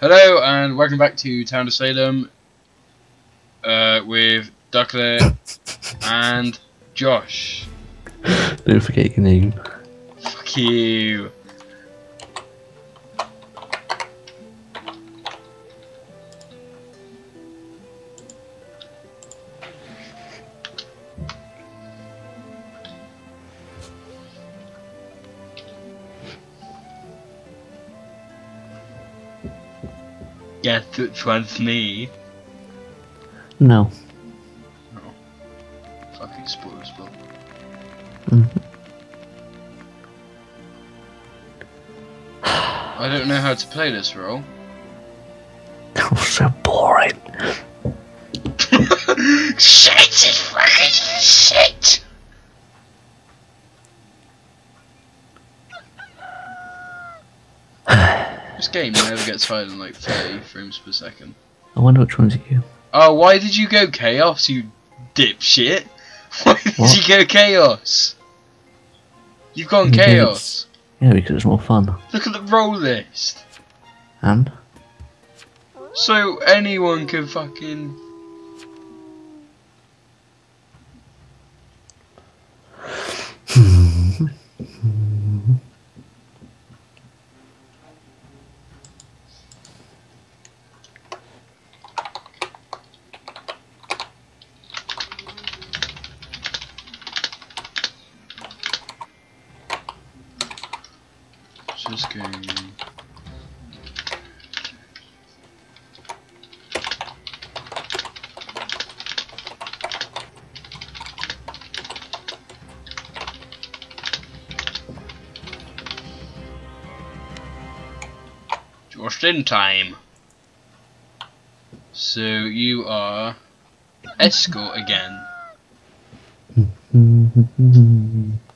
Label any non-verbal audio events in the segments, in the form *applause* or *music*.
Hello and welcome back to Town of Salem uh, with Darklair *coughs* and Josh. Don't forget your name. Fuck you. Guess which one's me? No. Fucking spoilers, Bob. Mhm. I don't know how to play this role. *laughs* That was so boring. *laughs* shit! It's fucking shit! This game never gets higher than like 30 frames per second. I wonder which one's you. Oh, why did you go chaos, you dipshit? *laughs* Why did What? you go chaos? You've gone Because chaos. Yeah, because it's more fun. Look at the role list. And? So anyone can fucking. *laughs* Just going. Just in time. So you are escort again. *laughs*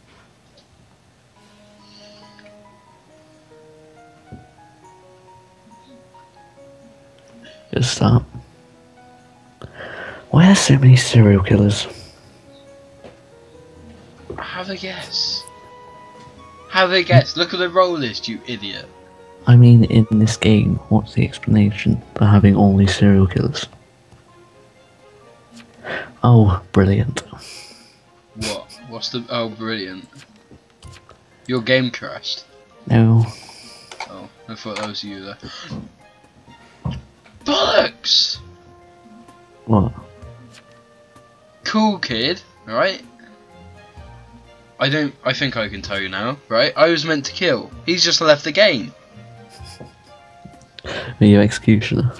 Start. Why are so many serial killers? Have a guess. Have a guess. Look at the role list, you idiot. I mean, in this game, what's the explanation for having all these serial killers? Oh, brilliant. What? What's the? Oh, brilliant. Your game crashed. No. Oh, I thought that was you there. Bollocks! What? Cool kid, right? I don't. I think I can tell you now, right? I was meant to kill. He's just left the game. *laughs* Are you executioner?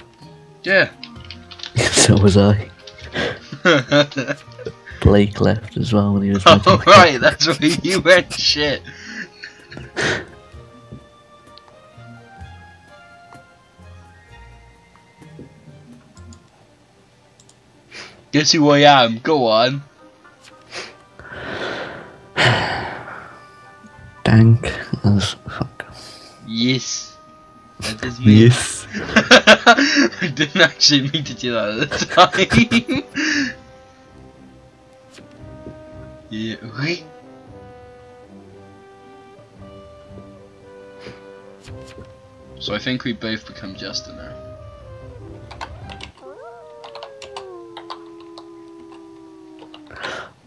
Yeah. *laughs* so was I. *laughs* Blake left as well when he was oh, right, that's where you went. Shit. Guess who I am? Go on. *sighs* Dank as fuck. Yes. That is me. Yes. *laughs* I didn't actually mean to do that at the time. *laughs* yeah, wait. So I think we both become Justin now.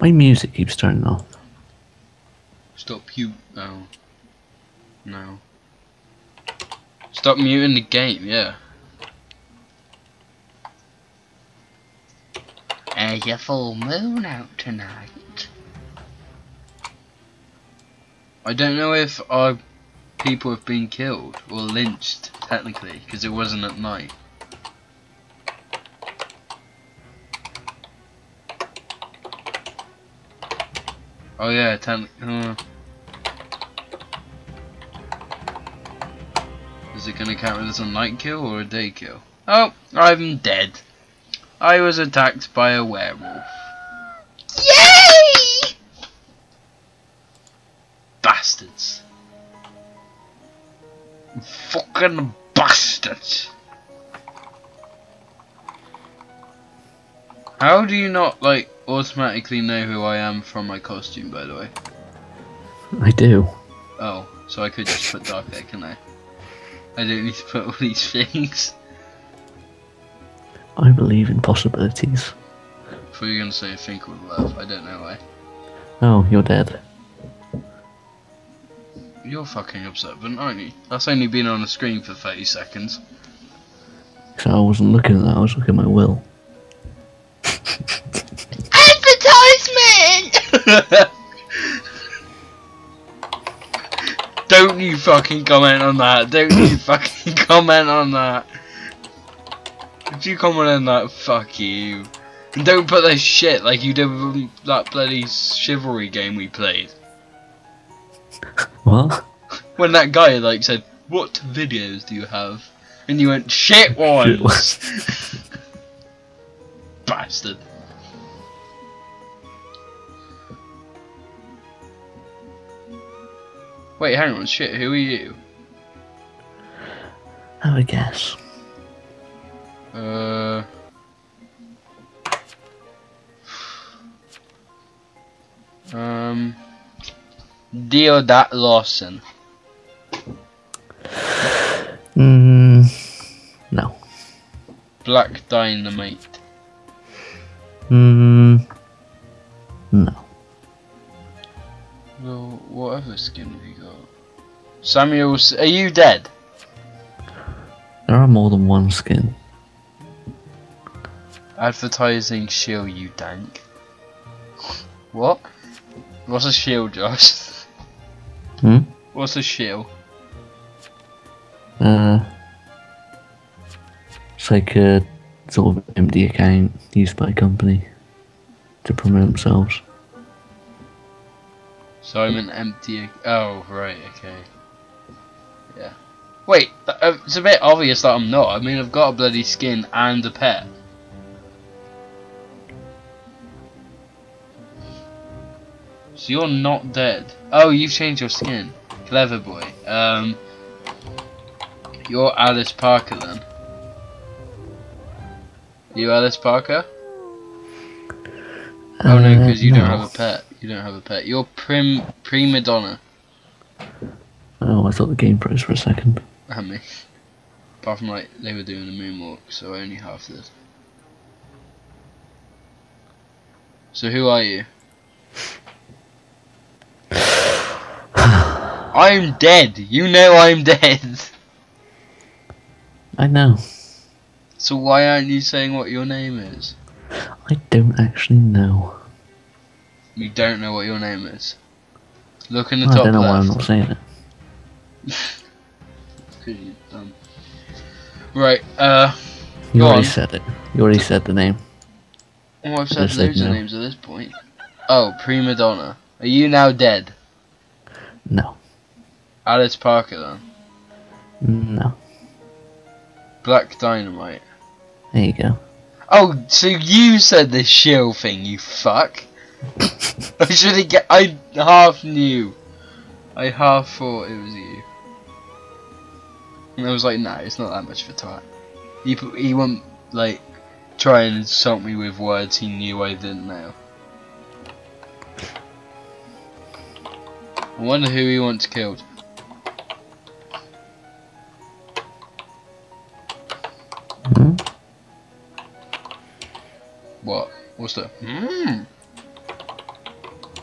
My music keeps turning off. Stop you. Oh. No. Stop muting the game, yeah. There's a full moon out tonight. I don't know if our people have been killed or lynched, technically, because it wasn't at night. Oh yeah, technically. Uh, is it gonna count as a night kill or a day kill? Oh, I'm dead. I was attacked by a werewolf. Yay! Bastards. Fucking bastards. How do you not, like, automatically know who I am from my costume, by the way? I do. Oh, so I could just put dark hair, can I? I don't need to put all these things. I believe in possibilities. Before you're gonna say a thing called love, I don't know why. Oh, you're dead. You're fucking observant, aren't you? That's only been on the screen for 30 seconds. So I wasn't looking at that, I was looking at my will. *laughs* Advertisement! *laughs* Don't you fucking comment on that. Don't you *coughs* fucking comment on that. If you comment on that, fuck you. And don't put that shit like you did with that bloody chivalry game we played. What? When that guy like said, "What videos do you have?" and you went, "Shit ones." *laughs* Bastard. Wait, hang on, shit. Who are you? Have a guess. Uh. Um. Deodat Lawson. Mm, no. Black Dynamite. Mm, no. Well, what other skin have you got? Samuel, are you dead? There are more than one skin. Advertising shield, you dank. What? What's a shield, Josh? Hmm? What's a shield? Uh, it's like a sort of empty account used by a company to promote themselves. So I'm an empty. Oh, right, okay. Yeah. Wait, uh, it's a bit obvious that I'm not. I mean, I've got a bloody skin and a pet. So you're not dead. Oh, you've changed your skin. Clever boy. Um, you're Alice Parker then. You Alice Parker? Oh no, Uh, because you don't have a pet. You don't have a pet. You're prim prima donna. Oh, I thought the game froze for a second. And me. Apart from like they were doing a moonwalk, so I only half did. So who are you? *sighs* I'm dead. You know I'm dead. I know. So why aren't you saying what your name is? I don't actually know. You don't know what your name is. Look in the I top don't know why I'm not saying it. *laughs* Right. Uh. You already on. said it. You already said the name. Oh, I've said loads of no. names at this point. Oh, prima donna. Are you now dead? No. Alice Parker then. No. Black Dynamite. There you go. Oh, so you said the shill thing, you fuck. *laughs* I should have get. I half knew. I half thought it was you. And I was like, nah, it's not that much of a twat. He he won't like try and insult me with words he knew I didn't know. I wonder who he wants killed. What? What's that? Mmm.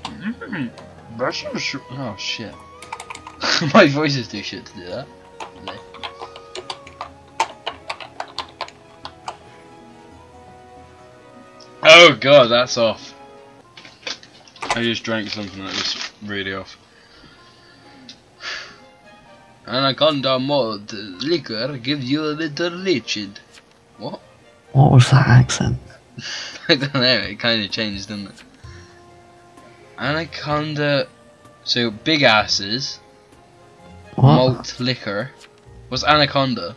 Mmm. Sh- Oh shit. *laughs* My voice is too shit to do that. Oh god, that's off. I just drank something that was really off. Anaconda malt liquor gives you a little legend. What? What was that accent? *laughs* I don't know, it kind of changed, didn't it? Anaconda. Uh, so, big asses, What? malt liquor. Was anaconda?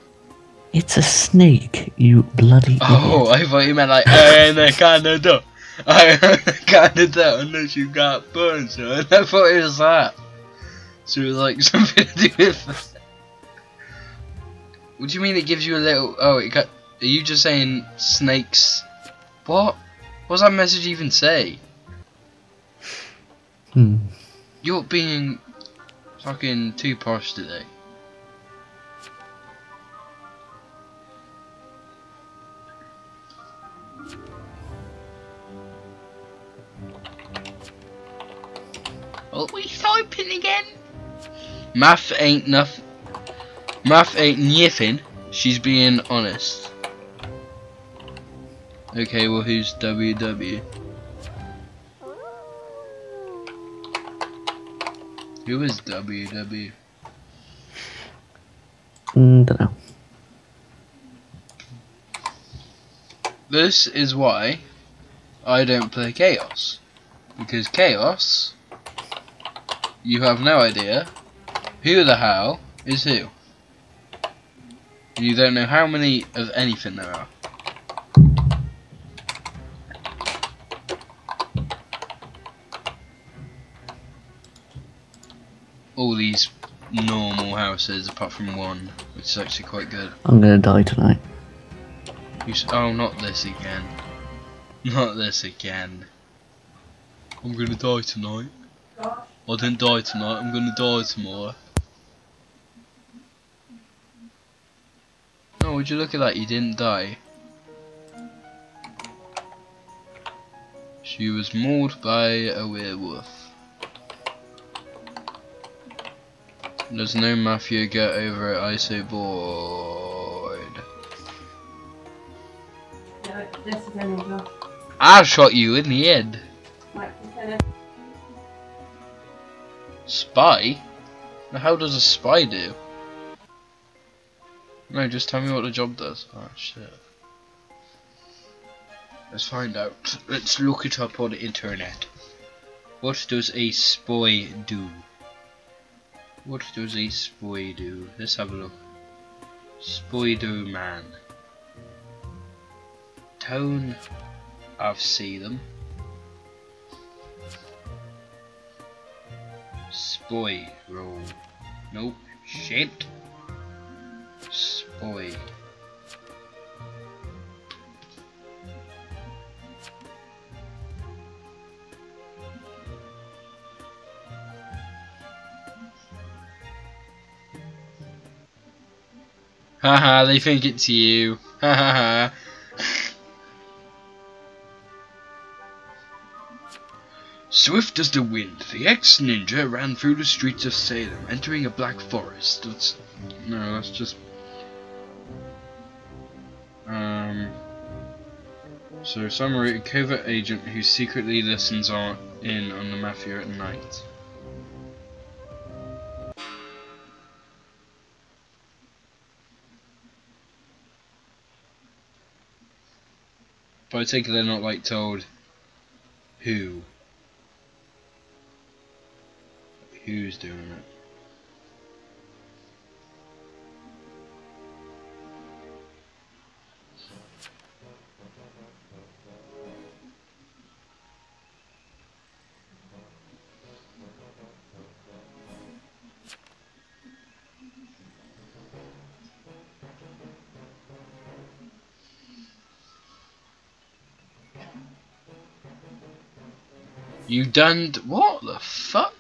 It's a snake, you bloody Oh, idiot. *laughs* I thought you meant like anaconda. *laughs* *laughs* Anaconda, unless you got burns. I thought it was that. So, like, something to do with. What do you mean it gives you a little. Oh, it got. Are you just saying snakes? What? What does that message even say? Hmm. You're being fucking too posh today. What we typing again? Math ain't nothing. Math ain't nothing. She's being honest. Okay, well who's WW? Who is WW? Mm, don't know. This is why I don't play Chaos. Because Chaos, you have no idea who the hell is who. You don't know how many of anything there are. All these normal houses apart from one, which is actually quite good. I'm gonna die tonight. You s oh, not this again. Not this again. I'm gonna die tonight. I didn't die tonight, I'm gonna die tomorrow. Oh, would you look at that? You didn't die. She was mauled by a werewolf. There's no mafia get over it, I say bored. No. I shot you in the head. Like. Spy? The hell does a spy do? No, just tell me what the job does. Oh shit. Let's find out. Let's look it up on the internet. What does a spy do? What does a spy do? Let's have a look. Spider Man. Town of Salem. Spoy roll. Nope. Shit. Spoy. Haha, they think it's you. Ha ha ha. Swift as the wind, the ex-ninja ran through the streets of Salem, entering a black forest. That's no, that's just um. So summary: a covert agent who secretly listens on in on the mafia at night. But I take it they're not like told who who's doing it. You done what the fuck?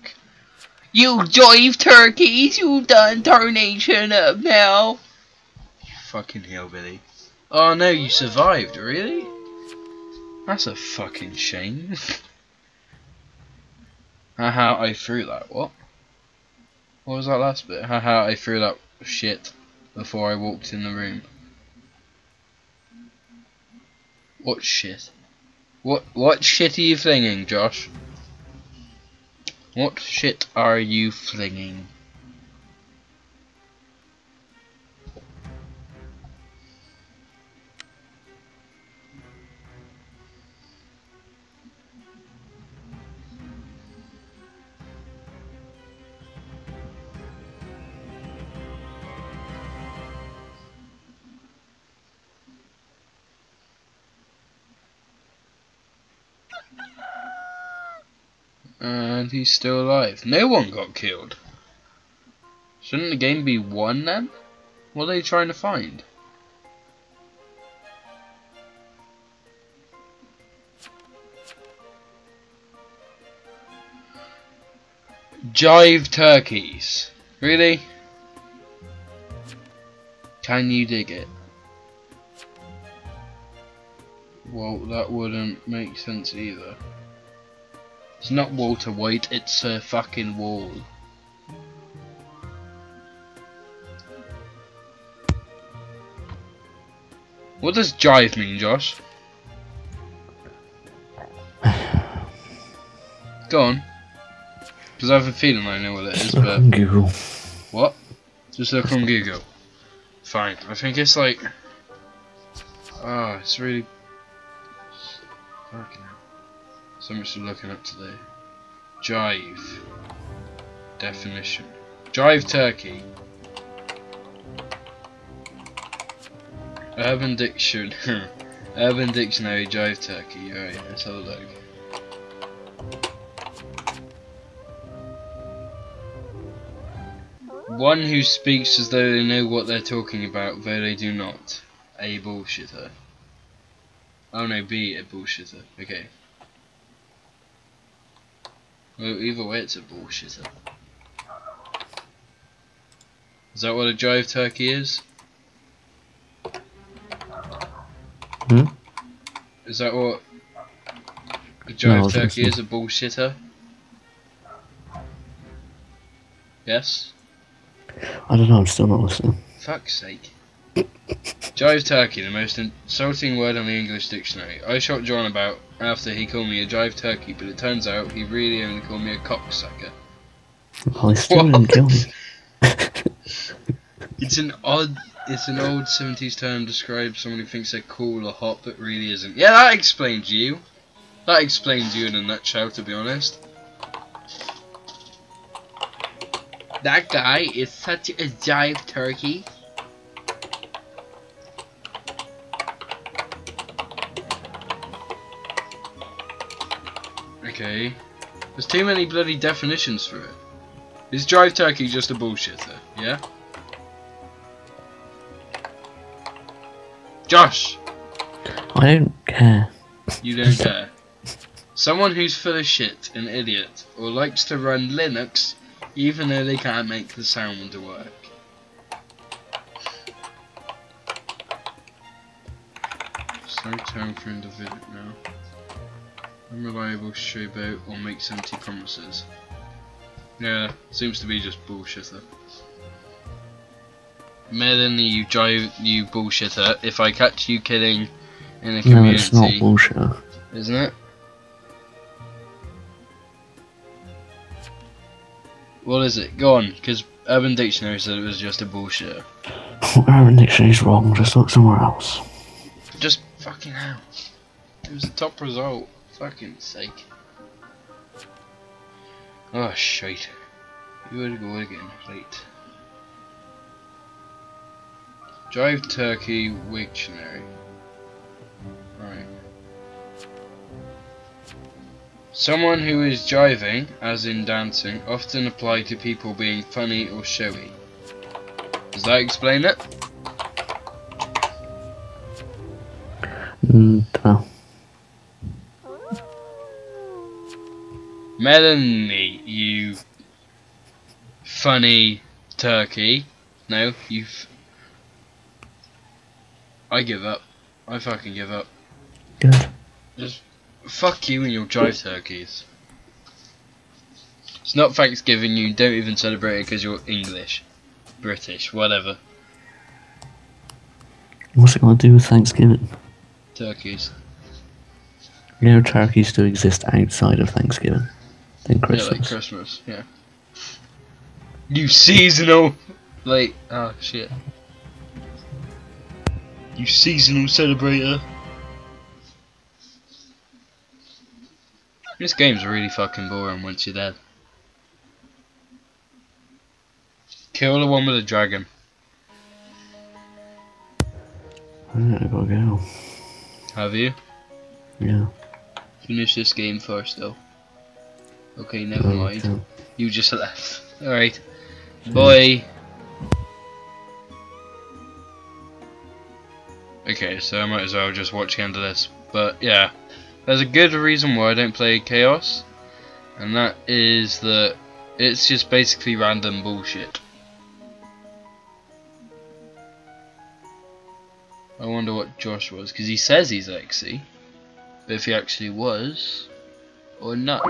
You jive turkeys, you done tarnation up now. You fucking hillbilly. Oh no, you survived, really? That's a fucking shame. *laughs* Haha, I threw that, what? What was that last bit? Haha, I threw that shit before I walked in the room. What shit? What what shit are you flinging, Josh? What shit are you flinging? He's still alive. No one got killed. Shouldn't the game be won then? What are they trying to find? Jive turkeys. Really? Can you dig it? Well, that wouldn't make sense either. It's not Walter White, it's a fucking wall. What does jive mean, Josh? *sighs* Go on. Because I have a feeling I know what it is, Look but. Google. What? Just look on Google. Fine. I think it's like. Ah, it's really. Fucking. So much looking up today. Jive. Definition. Jive turkey. Urban Dictionary. *laughs* Urban Dictionary Jive turkey. Oh, Alright, let's have a look. One who speaks as though they know what they're talking about, though they do not. A bullshitter. Oh no, B a bullshitter. Okay. Well, either way, it's a bullshitter. Is that what a jive turkey is? Hmm? Is that what a No, jive was turkey is? A bullshitter? Yes? I don't know, I'm still not listening. Fuck's sake. Jive turkey, the most insulting word on the English dictionary. I shot John about after he called me a jive turkey, but it turns out he really only called me a cocksucker. Well, I still didn't kill me. It's an odd, it's an old 70s term to describe someone who thinks they're cool or hot, but really isn't. Yeah, that explains you. That explains you in a nutshell, to be honest. That guy is such a jive turkey. Okay. There's too many bloody definitions for it. Is Drive turkey just a bullshitter? Yeah? Josh! I don't care. You don't care. Someone who's full of shit, an idiot, or likes to run Linux even though they can't make the sound to work. So time for individual now. Unreliable, showboat, or makes empty promises. Yeah, seems to be just bullshitter. Merlin, you drive, you bullshitter. If I catch you kidding in a community, No, it's not bullshit. isn't it? What is it? Go on, because Urban Dictionary said it was just a bullshit. Urban Dictionary's wrong, just look somewhere else. Just fucking hell. It was the top result. Fucking sake. Oh shit. You would go again, right. Drive Turkey Wiktionary. Right. Someone who is jiving, as in dancing, often apply to people being funny or showy. Does that explain it? Mm, dunno. Melanie, you funny turkey. No, you. I give up. I fucking give up. Good. Just fuck you and your jive turkeys. It's not Thanksgiving. You don't even celebrate it because you're English, British, whatever. What's it got to do with Thanksgiving? Turkeys. You know, turkeys do exist outside of Thanksgiving. Than Yeah, like Christmas. Yeah. You seasonal. Like, oh shit. You seasonal celebrator. This game's really fucking boring once you're dead. Kill the one with the dragon. Alright, I gotta go. Have you? Yeah. Finish this game first though. Okay, never mind. You just left. Alright. Boy. Okay, so I might as well just watch the end of this. But yeah, there's a good reason why I don't play Chaos, and that is that it's just basically random bullshit. I wonder what Josh was, because he says he's XC. if he actually was or not.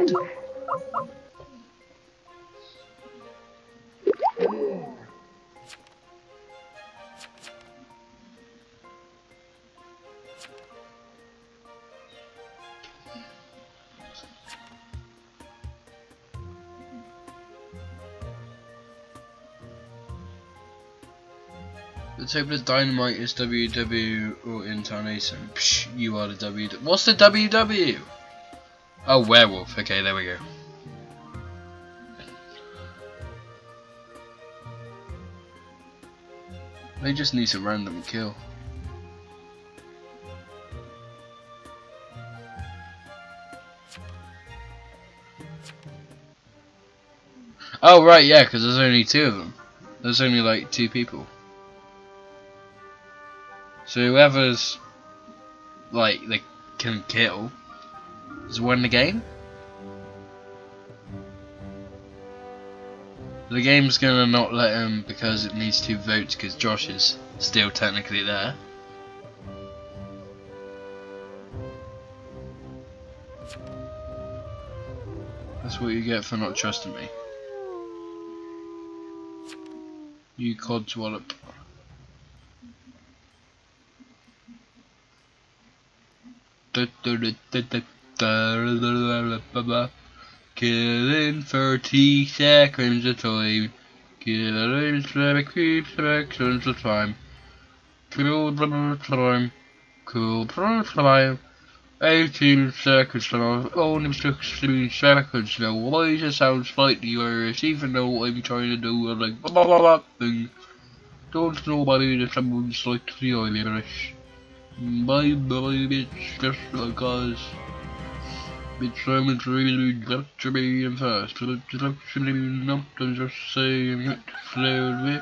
Let's of Dynamite is WW or Incarnation. Psh, you are the W. What's the WW? Oh, werewolf. Okay, there we go. They just need to random kill. Oh right, yeah, because there's only two of them. There's only like two people. So whoever's like they can kill has won the game. The game's gonna not let him because it needs two votes because Josh is still technically there. That's what you get for not trusting me. You codswallop. Killing 30 seconds of time. Killing seconds seconds of time. Cool time. Cool time. 18 seconds now. Only 16 seconds now. Why does it sound slightly worse even though I'm trying to do a like blah blah blah thing? Don't nobody that someone's slightly Irish. Bye bye bitch just because bitch I'm really got to be in first. but It's actually not just saying not slowly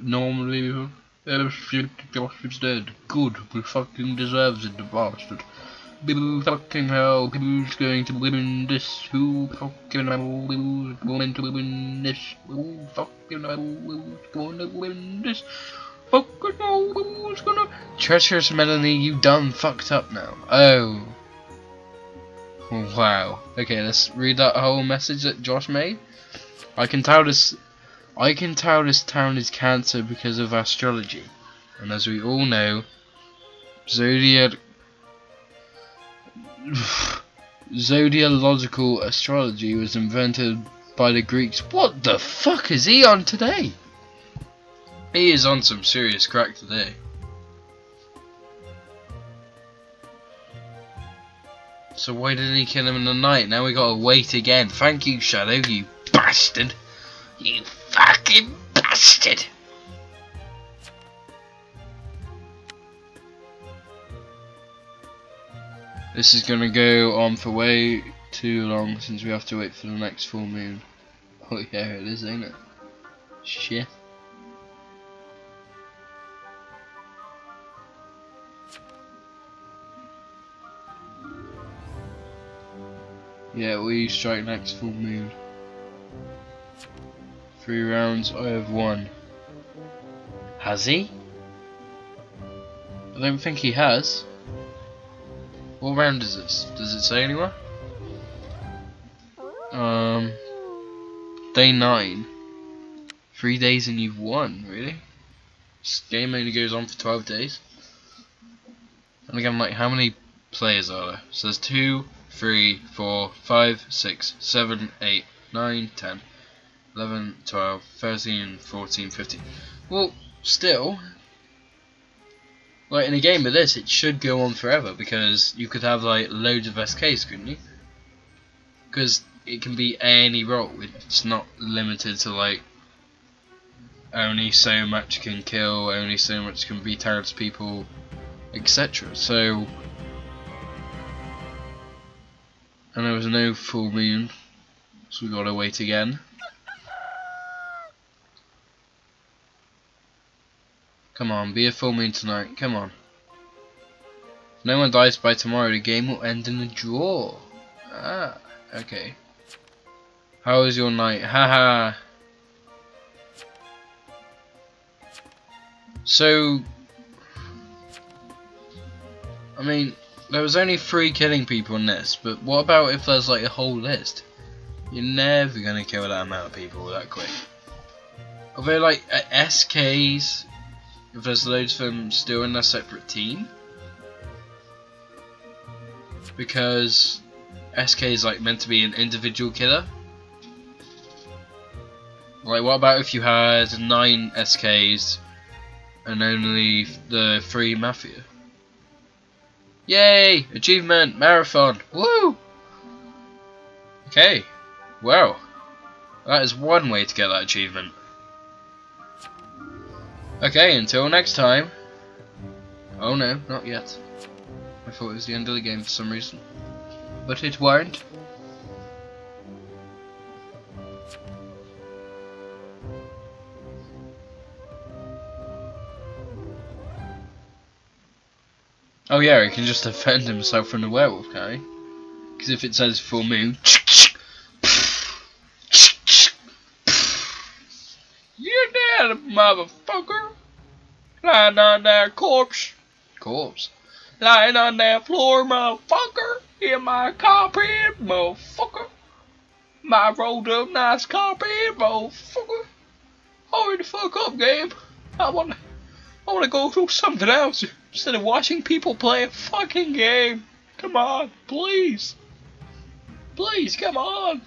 normally everything Josh dead. Good, we fucking deserves it, the bastard. People fucking hell, who's going to win this? Who fucking hell, who's going to win this? Who fucking hell, who's going to win this? Fucking hell, who's gonna... Treacherous Melanie, you done fucked up now. Oh. Wow. Okay, let's read that whole message that Josh made. I can tell this... I can tell this town is cancer because of astrology. And as we all know, zodiac *sighs* Zodiological astrology was invented by the Greeks. What the fuck is he on today? He is on some serious crack today. So why didn't he kill him in the night? Now we gotta wait again. Thank you, Shadow, you bastard. You fucking bastard. This is gonna go on for way too long since we have to wait for the next full moon. *laughs* Oh yeah, it is, ain't it? Shit. Yeah, we strike next full moon. Three rounds, I have won. Has he? I don't think he has. What round is this? Does it say anywhere? Um, day nine. Three days and you've won, really? This game only goes on for 12 days. And again, like, how many players are there? So there's 2, 3, 4, 5, 6, 7, 8, 9, 10, 11, 12, 13, 14, 15. Well, still, like in a game of this, it should go on forever because you could have like loads of SKs, couldn't you? Because it can be any role. It's not limited to like only so much can kill, only so much can be towards people, etc. So, and there was no full moon, so we gotta wait again. Come on, be a full moon tonight. Come on. If no one dies by tomorrow, the game will end in a draw. Ah, okay. How was your night? Haha. so, I mean, there was only three killing people in this, but what about if there's like a whole list? You're never gonna kill that amount of people that quick. Although like uh, SKs, if there's loads of them still in a separate team, because SK is like meant to be an individual killer. Like what about if you had nine SKs and only the three Mafia? Yay! Achievement! Marathon! Woo! Okay. Well. That is one way to get that achievement. Okay, until next time. Oh no, not yet. I thought it was the end of the game for some reason. But it weren't. Oh yeah, he can just defend himself from the werewolf, can he? Because if it says full moon, you're dead, motherfucker. Lying on that corpse, corpse, lying on that floor, motherfucker. In my carpet, motherfucker. My rolled up nice carpet, motherfucker. Hurry the fuck up, game. I want, I want to go do something else. Instead of watching people play a fucking game. Come on, please. Please, come on.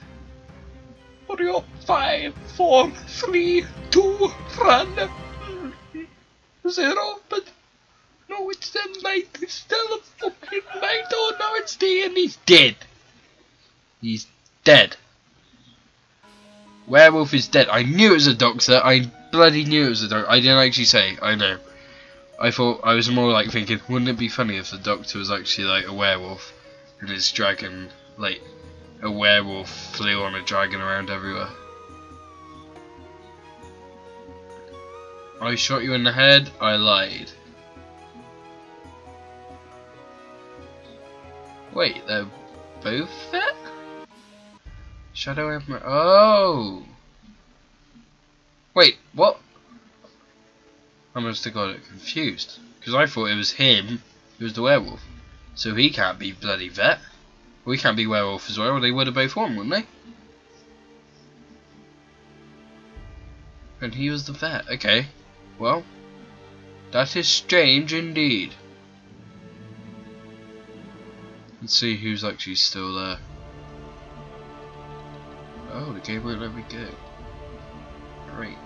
What are you? Five, four, three, two, run. Zero, but no, it's the night. It's still a fucking night. Oh no, it's day and he's dead. He's dead. Werewolf is dead. I knew it was a doctor. I bloody knew it was a doctor. I didn't actually say. I know. I thought I was more like thinking, wouldn't it be funny if the Doctor was actually like a werewolf and his dragon, like a werewolf, flew on a dragon around everywhere. I shot you in the head. I lied. Wait, they're both there? Shadow Emperor. Oh. Wait, what? I must have got it confused. Because I thought it was him who was the werewolf. So he can't be bloody vet. We can't be werewolf as well. They would have both won, wouldn't they? And he was the vet. Okay. Well, that is strange indeed. Let's see who's actually still there. Oh, the won't let me go. Great.